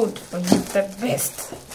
food the best.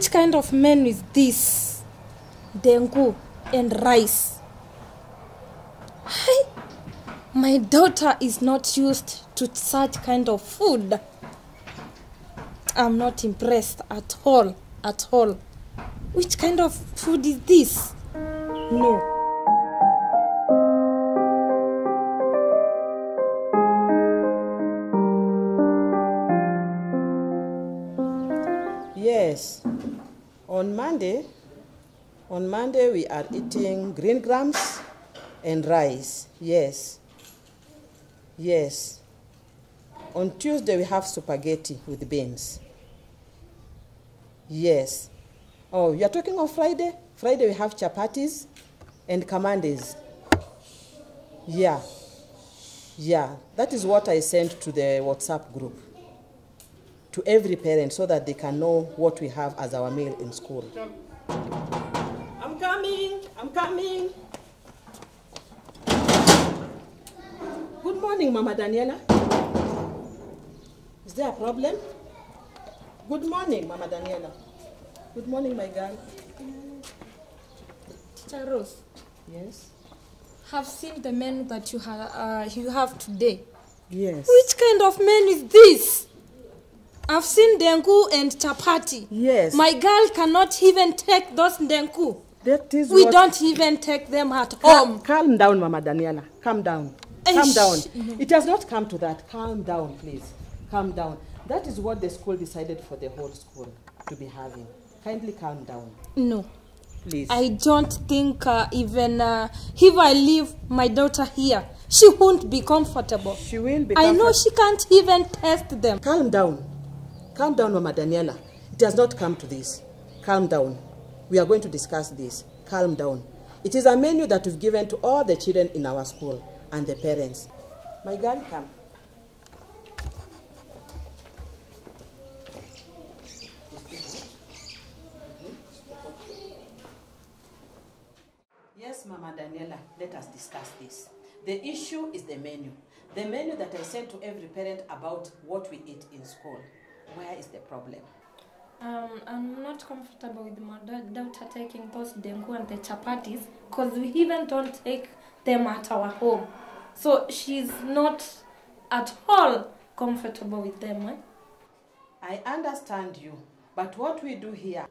Which kind of menu is this? Dengu and rice. Hi. My daughter is not used to such kind of food. I'm not impressed at all. At all. Which kind of food is this? No. On Monday, on Monday we are eating green grams and rice. Yes. Yes. On Tuesday we have spaghetti with beans. Yes. Oh, you are talking of Friday? Friday we have chapatis and kamandes. Yeah. Yeah. That is what I sent to the WhatsApp group to every parent so that they can know what we have as our meal in school. I'm coming, I'm coming. Good morning, Mama Daniela. Is there a problem? Good morning, Mama Daniela. Good morning, my girl. Teacher Rose, Yes? have seen the menu that you, ha- uh, you have today. Yes. Which kind of menu is this? I've seen dengu and chapati. Yes. My girl cannot even take those dengu. That is We don't even take them at Cal- home. Calm down, Mama Daniela. Calm down. Calm Eish. down. It has not come to that. Calm down, please. Calm down. That is what the school decided for the whole school to be having. Kindly calm down, No, please. I don't think uh, even uh, if I leave my daughter here, she won't be comfortable. she will be. I know she can't even test them. Calm down. Calm down, Mama Daniela. It has not come to this. Calm down. We are going to discuss this. Calm down. It is a menu that we've given to all the children in our school and the parents. My girl, come. Yes, Mama Daniela, let us discuss this. The issue is the menu. The menu that I sent to every parent about what we eat in school. Where is the problem? Um, I'm not comfortable with my da- daughter taking those dengu and the chapatis because we even don't take them at our home. So she's not at all comfortable with them. Eh? I understand you, but what we do here,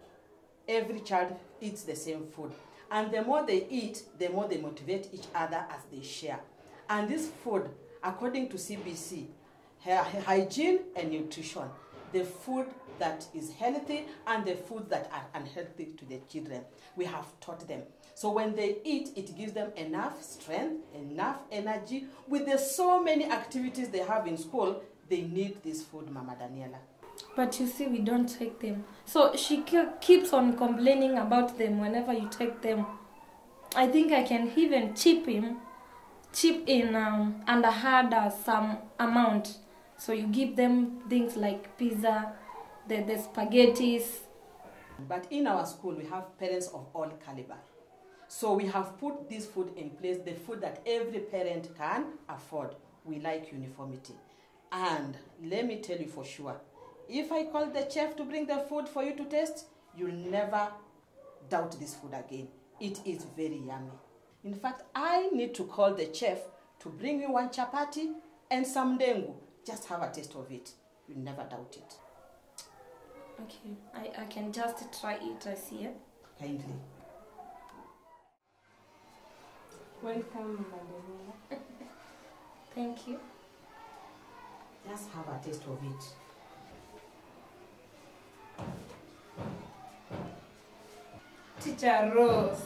every child eats the same food. And the more they eat, the more they motivate each other as they share. And this food, according to CBC, hy- hygiene and nutrition, the food that is healthy and the food that are unhealthy to the children, we have taught them. So when they eat, it gives them enough strength, enough energy. With the so many activities they have in school, they need this food, Mama Daniela. But you see, we don't take them. So she keeps on complaining about them whenever you take them. I think I can even chip him, chip in um, uh, some amount. So you give them things like pizza, the, the spaghettis. But in our school, we have parents of all caliber. So we have put this food in place, the food that every parent can afford. We like uniformity. And let me tell you for sure, if I call the chef to bring the food for you to taste, you'll never doubt this food again. It is very yummy. In fact, I need to call the chef to bring you one chapati and some dengu. Just have a taste of it. You'll never doubt it. Okay, I, I can just try it, I see it. Kindly. Welcome, Madam. Thank you. Just have a taste of it. Teacher Rose.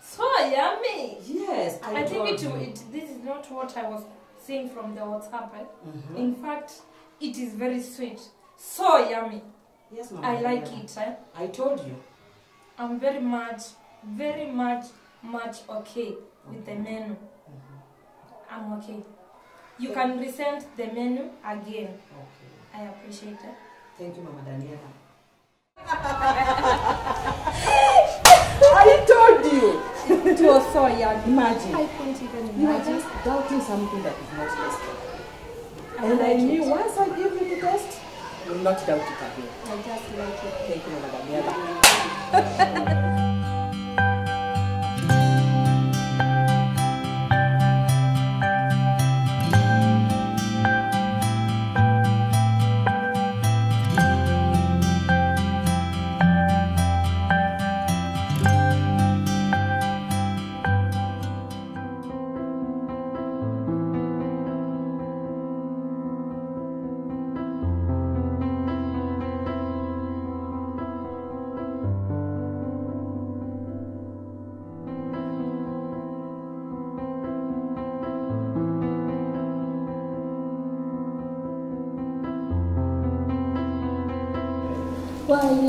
So yummy. Yes, I, I, think told it, it this is not what I was seeing from the WhatsApp. eh? Mhm. In fact, it is very sweet. So yummy. Yes, Mama. I like Daniela. it. Eh? I told you. I'm very much, very much, much okay with the menu. I'm okay. You can resend the menu again. Okay. I appreciate it. Thank you, Mama Daniela. I told you. Was so yummy. Imagine. I can't even You are imagine. just doubting something that is not tested. I And I knew it. once I give you the test, you will not doubt it again. I just like it. Thank you, Mama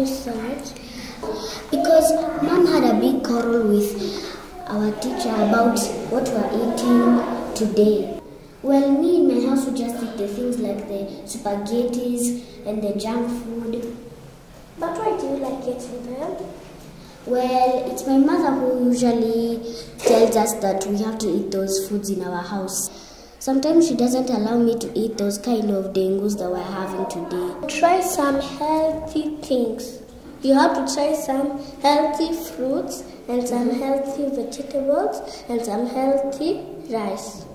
Sad? Because mom had a big quarrel with our teacher about what we're eating today. Well, me in my house we just eat the things like the spaghettis and the junk food. But why do you like eating them? Well, it's my mother who usually tells us that we have to eat those foods in our house. Sometimes she doesn't allow me to eat those kind of dengus that we're having today. Try some healthy things. You have to try some healthy fruits and some healthy vegetables and some healthy rice.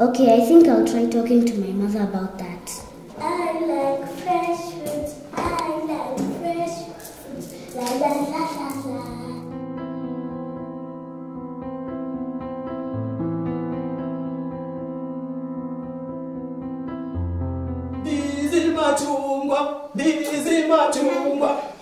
Okay, I think I'll try talking to my mother about that. I like fresh fruits. I like fresh fruits. La la la la la. Ndizi machungwa, ndizi machungwa, tunayauza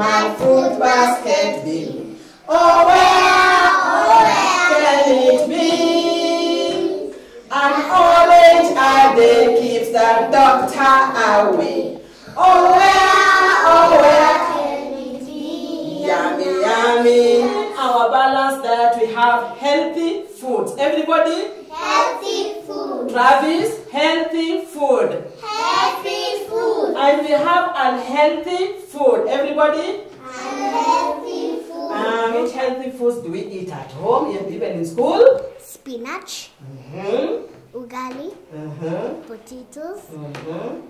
my fruit basket be? Oh where, oh where can it be? An orange a day keeps the doctor away. Oh where, oh where can it be? Yummy, yummy. Our balance diet, we have healthy foods. Everybody, Healthy food. Travis, healthy food. Healthy food. And we have unhealthy food. Everybody? Healthy food. Uh, which healthy foods do we eat at home, and even in school? Spinach, Mm-hmm. ugali, Mm-hmm. potatoes, Mm-hmm.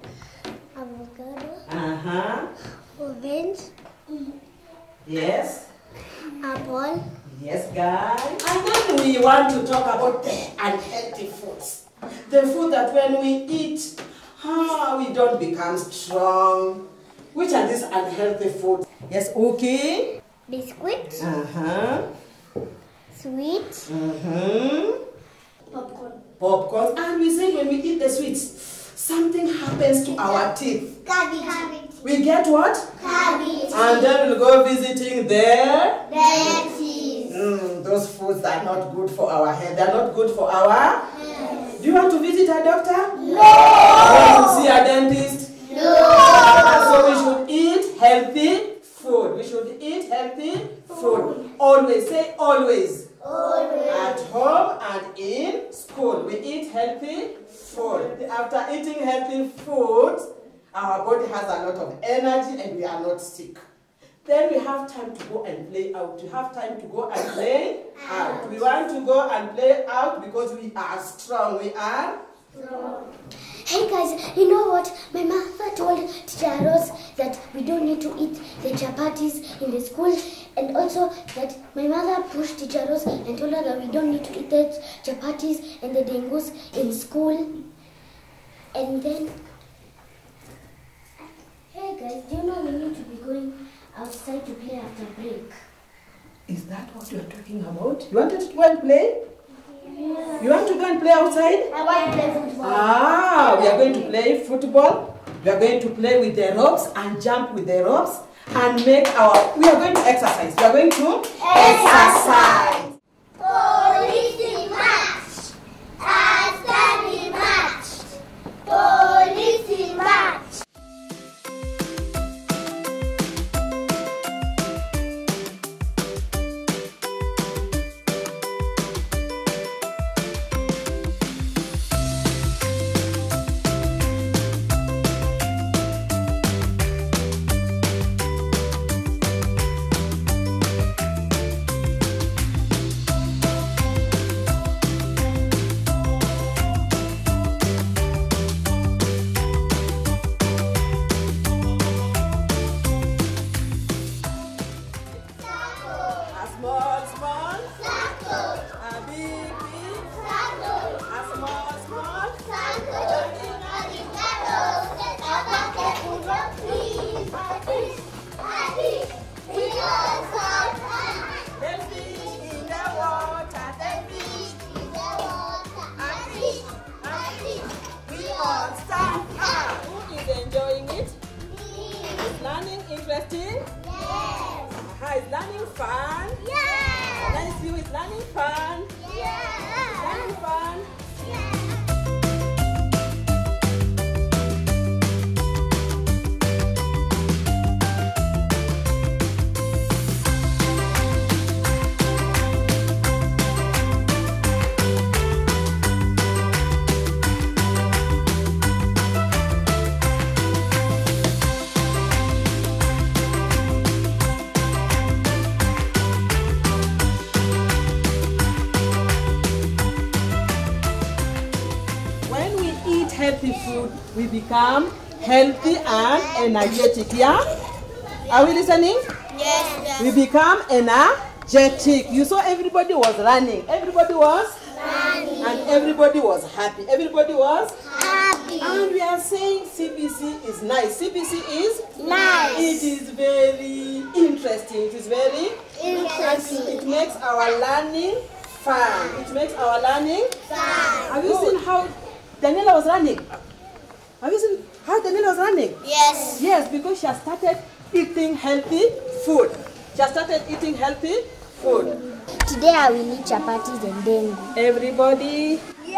avocado, Uh-huh. orange, Yes. apple, Yes, guys. And then we want to talk about the unhealthy foods. The food that when we eat, ah, we don't become strong. Which are these unhealthy foods? Yes, okay. biscuit, Uh-huh. sweet, Mm-hmm. popcorn. Popcorn. And we say when we eat the sweets, something happens to our teeth. Cabbage. We get what? Cabbage. And then we'll go visiting there. Lettuce. Those are not good for our health. They're not good for our. Do you want to visit a doctor? No. Want to see a dentist? No. So we should eat healthy food. We should eat healthy food. Always say always. always. At home and in school, we eat healthy food. After eating healthy food, our body has a lot of energy and we are not sick. Then we have time to go and play out. We have time to go and play out. We want to go and play out because we are strong. We are Hey guys, you know what? My mother told Teacher Rose that we don't need to eat the chapatis in the school, and also that my mother pushed Teacher Rose and told her that we don't need to eat the chapatis and the dengus in school. And then, hey guys, do you know we need to be going outside to play after break? Is that what you are talking about? You wanted to go and play? You want to go and play outside? I want to play football. Ah, we are going to play football. We are going to play with the ropes and jump with the ropes and make our. We are going to exercise. We are going to exercise. Police become healthy and energetic. Yeah? Are we listening? Yes, We become energetic. You saw everybody was running. Everybody was and everybody was happy. Everybody was happy. and we are saying CBC is nice. CBC is Nice. It is very interesting. It is very Interesting. It makes our learning fun. It makes our learning fun. Have you seen how Daniela was running? Have you seen how Daniela was running? Yes. Yes, because she has started eating healthy food. She has started eating healthy food. Today I will eat chapatis and dengu. Everybody, you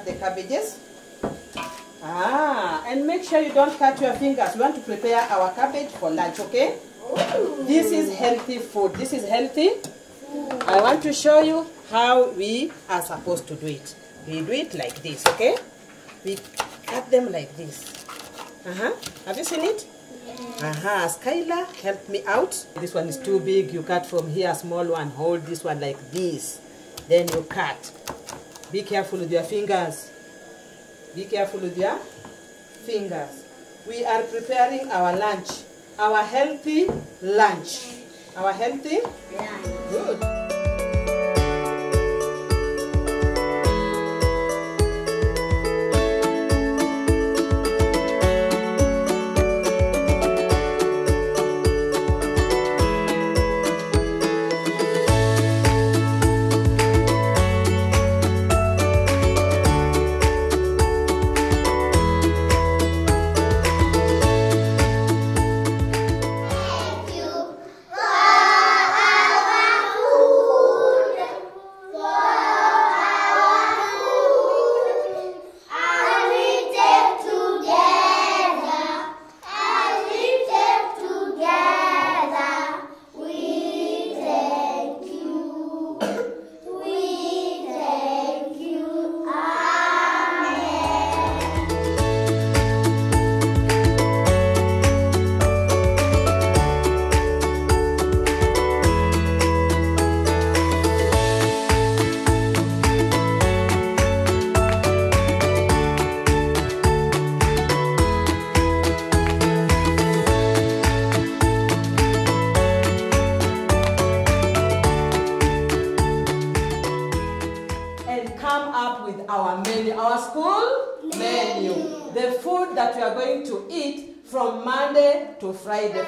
cut the cabbages? Ah, and make sure you don't cut your fingers. We want to prepare our cabbage for lunch, okay? This is healthy food. This is healthy. I want to show you how we are supposed to do it. We do it like this, okay? We cut them like this. Uh-huh. Have you seen it? Uh-huh. Skylar, help me out. This one is too big. You cut from here, small one. Hold this one like this. Then you cut. Be careful with your fingers. Be careful with your fingers. We are preparing our lunch. Our healthy lunch. Our healthy? Good.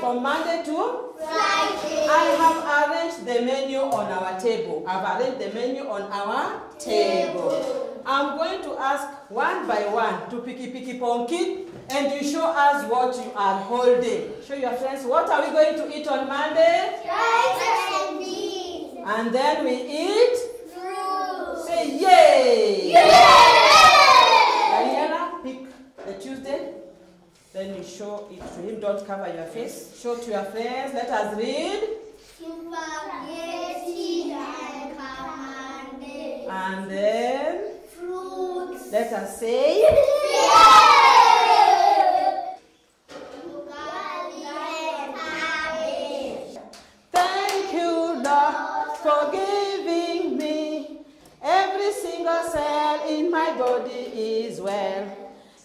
From Monday to Friday. I have arranged the menu on our table. I've arranged the menu on our table. I'm going to ask one by one to Piki Piki Ponki and you show us what you are holding. Show your friends what are we going to eat on Monday? Rice And beans. And then we eat. Say yay! yay! Daniela, pick the Tuesday. Then you show it to him. Don't cover your face. Show to your friends. Let us read. And then let us say. Thank you, Lord, for giving me. Every single cell in my body is well.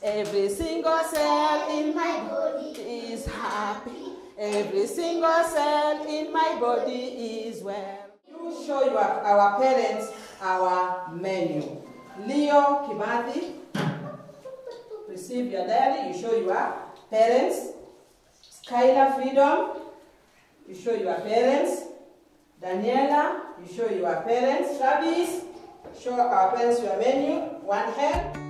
Every single cell in my body is happy. Every single cell in my body is well. You show your, our parents our menu. Leo Kimathi, receive your diary. You show your parents. Skylar Freedom, you show your parents. Daniela, you show your parents. Travis, show our parents your menu. One hand.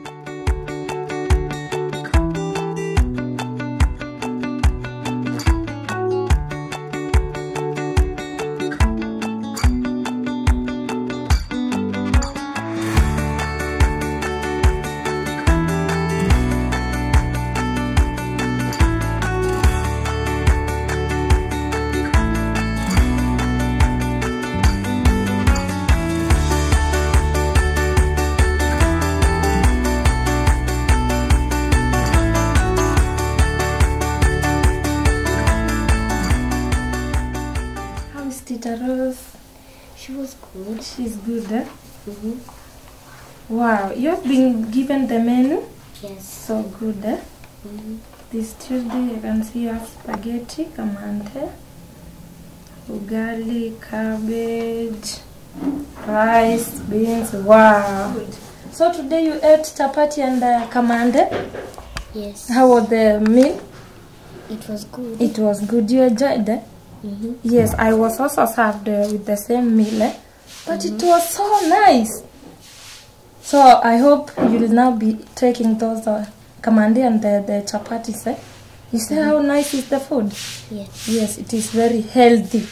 She was good. She's good, eh? Mm-hmm. Wow, you have been given the menu? Yes. So good, eh? Mm-hmm. This Tuesday I can see you have spaghetti, kamande, ugali, cabbage, rice, beans. Wow. So today you ate chapati and uh, kamande. Yes. How was the meal? It was good. It was good. You enjoyed it? Mm-hmm. Yes, I was also served uh, with the same meal, eh? but it was so nice. So I hope you will now be taking those uh, kamande and the, the chapatis. Eh? You see how nice is the food? Yes. Yes, it is very healthy.